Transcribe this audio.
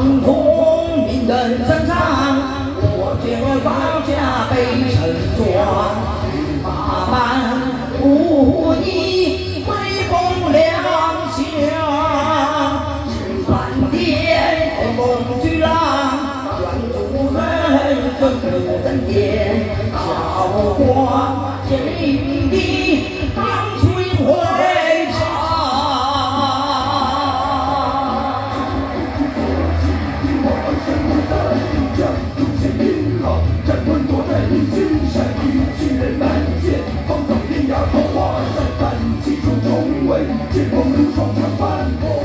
红空明灯正上，我见我家背沉庄，八班无你威风两相，三殿红巨浪，愿主人风有真见，小光千里。剑锋如霜常伴我